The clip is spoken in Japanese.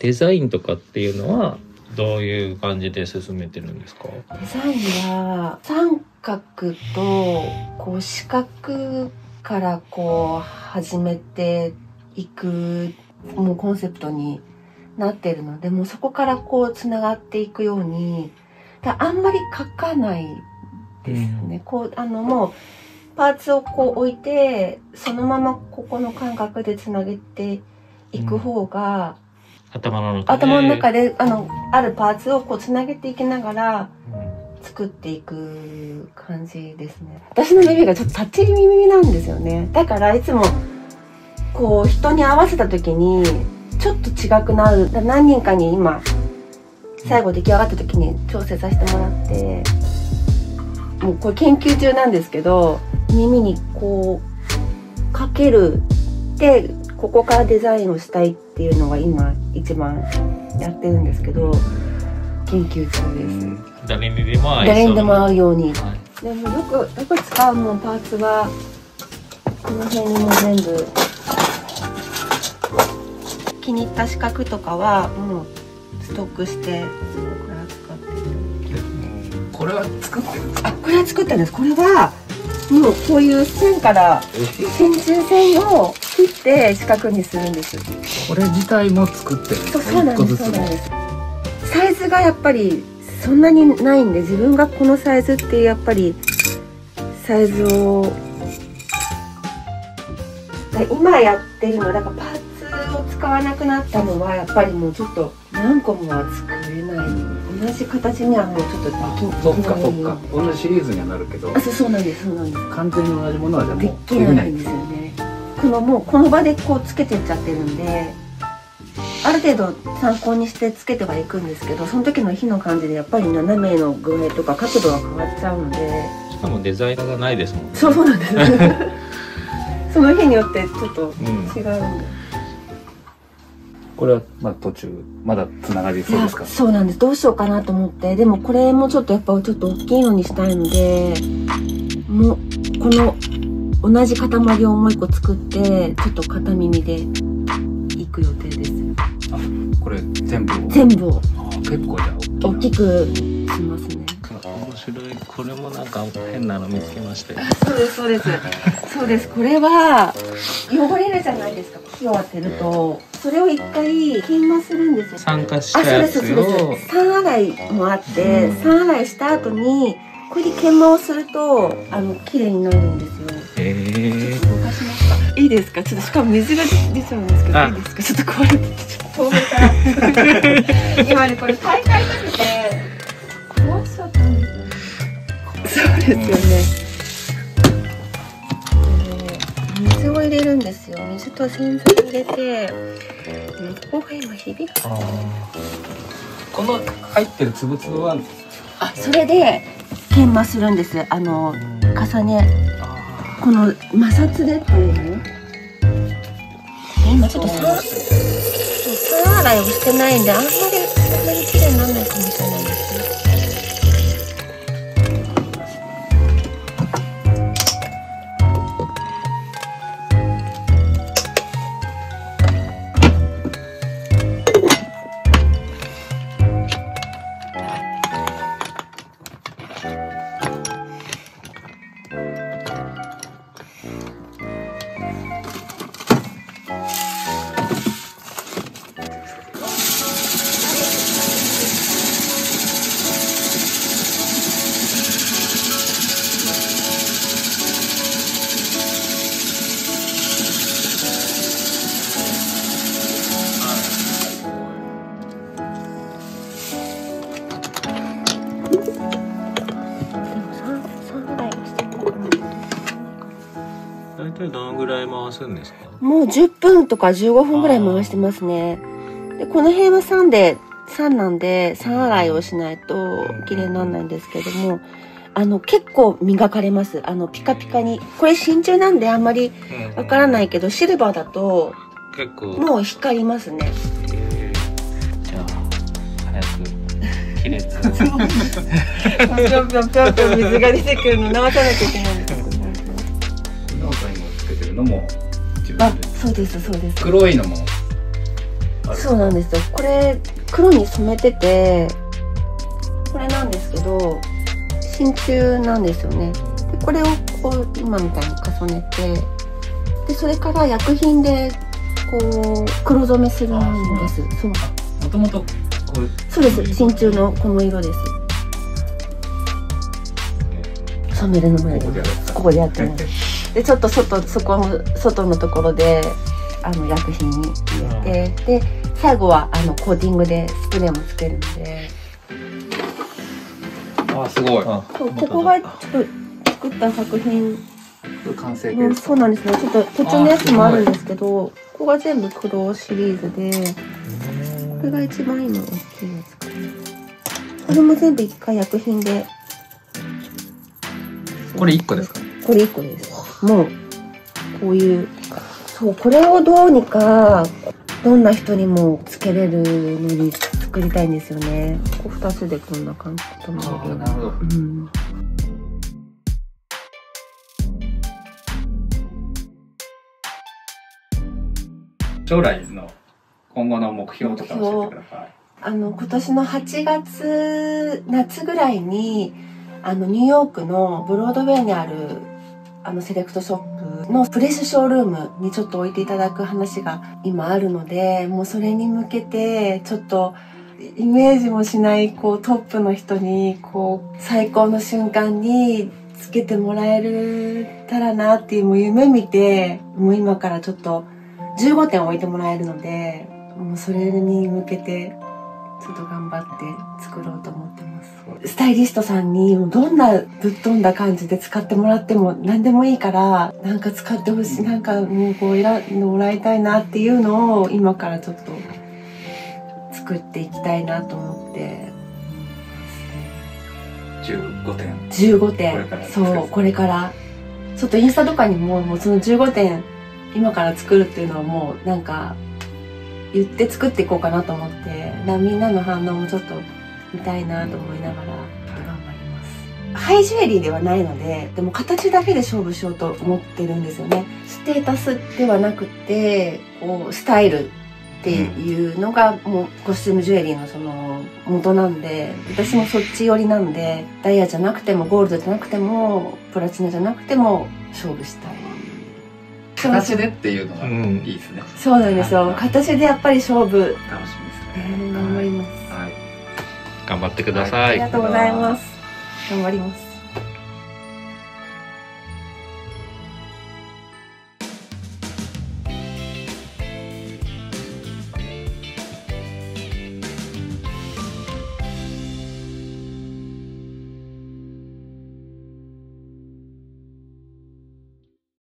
デザインとかっていうのはどういう感じで進めてるんですか？デザインは三角とこう四角からこう始めていくもうコンセプトになってるのでもうそこからこうつながっていくようにだあんまり書かないですよね。こうあのもうパーツをこう置いてそのままここの感覚でつなげていく方が、頭の中で。頭の中であのあるパーツをこうつなげていきながらうん。作っていく感じですね。私の耳がちょっとタッチリ耳なんですよね。だからいつもこう人に合わせた時にちょっと違くなる。だ何人かに今最後出来上がった時に調整させてもらってもうこれ研究中なんですけど耳にこうかける。でここからデザインをしたいっていうのが今一番やってるんですけど研究中です。誰にでも合いそう。誰にでも合うように。はい。でもよくよく使うもんパーツはこの辺にも全部。気に入った四角とかはもうストックしてそこから使ってるこれは作ってるあこれは作ったんです。これはもうこういう線から真鍮線を切って四角にするんです。これ自体も作ってるんですそうなんですそうなんです。サイズがやっぱりそんなにないんで自分がこのサイズってやっぱりサイズを。だ今やってるのだからパーツを使わなくなったのはやっぱりもうちょっと何個もは作れない。同じ形にはもうちょっとできそっかそっか。同じシリーズにはなるけど。あそうそうなんですそうなんです。完全に同じものはじゃもうきないんですよねこのもうこの場でこうつけてっちゃってるんである程度参考にしてつけてはいくんですけどその時の火の感じでやっぱり斜めの具合とか角度が変わっちゃうのでしかもデザイナーがないですもんね。そうそうなんです。その日によってちょっとうん違うんで、これはまだ途中まだつながりそうですか？そうなんです。どうしようかなと思って。でもこれもちょっとやっぱちょっと大きいのにしたいのでもうこの同じ塊をもう一個作ってちょっと片耳でいく予定です。これ全部を？全部を。結構じゃあ大きくしますね。面白い。これもなんか変なの見つけましたよそうですそうです。そうです。これは汚れるじゃないですか。火を当てると。それを一回研磨するんですよ。酸化しあそうたやつですそうでをす。三洗いもあって、うん。三洗いした後にこれで研磨をするとあの綺麗になるんですよ。へえ。動かしますか？いいですか？ちょっとしかも水が出ちゃうんですけどあ。いいですか？ちょっとこれちょっと遠目から今ねこれ大会かけて壊しちゃったんですよそうですよね、で水を入れるんですよ。水と洗剤入れてうんここが今ひびがこの入ってるつぶつぶは？あそれで研磨するんです。あの重ね。この摩擦でっていうの？今ちょっとさ皿洗いをしてないんであんまりあんまり綺麗にならないかもしれないです。回すんですか？もう10分とか15分ぐらい回してますね。で、この辺は3で、3なんで、3洗いをしないと綺麗にならないんですけども、あの、結構磨かれます。あの、ピカピカに。これ真鍮なんであんまりわからないけど、シルバーだと、結構もう光りますね。じゃあ早く切れつぴょんぴょんぴょんぴょんぴょん水が出てくるの直さなきゃいけないのも自あ分で、そうです、そうです。黒いのもあるそうなんですよ。これ黒に染めててこれなんですけど真鍮なんですよね。でこれをこう今みたいに重ねてでそれから薬品でこう黒染めするんです。そうもともとそうです。真鍮のこの色です。染めるの。前ここでやってますでちょっと外そこの外のところであの薬品に入れて、で最後はあのコーティングでスプレーもつけるんで。あすごい。あそうここがちょっと作った作品。完成形のですそうなんですね。ちょっと途中のやつもあるんですけどここが全部黒シリーズでこれが一番今大きいやつかな。これも全部一回薬品で。これ1個ですか？これ1個ですもうこういうそうこれをどうにかどんな人にもつけれるのに作りたいんですよね。ここ2つでこんな感じと思あうなるほどうん。将来の今後の目標とか教えてください。あの今年の8月夏ぐらいにあのニューヨークのブロードウェイにあるあのセレクトショップのプレスショールームにちょっと置いていただく話が今あるのでもうそれに向けてちょっとイメージもしないこうトップの人にこう最高の瞬間につけてもらえるたらなっていうもう夢見てもう今からちょっと15点置いてもらえるのでもうそれに向けてちょっと頑張って作ろうと思ってます。スタイリストさんにどんなぶっ飛んだ感じで使ってもらっても何でもいいからなんか使ってほしいなんかもうこう選んでもらいたいなっていうのを今からちょっと作っていきたいなと思って。15点。15これ点。そう。これからちょっとインスタとかにももうその15点今から作るっていうのはもうなんか言って作っていこうかなと思って。なみんなの反応もちょっと見たいなと思いながら頑張ります。ハイジュエリーではないのででも形だけで勝負しようと思ってるんですよね。ステータスではなくてこうスタイルっていうのがもうコスチュームジュエリーのその元なんで私もそっち寄りなんでダイヤじゃなくてもゴールドじゃなくてもプラチナじゃなくても勝負したい。形でっていうのがうんいいですね、そうなんですよ。はい形でやっぱり勝負、楽しみですえね、ー頑張ります。はい頑張ってください。ありがとうございます。頑張ります。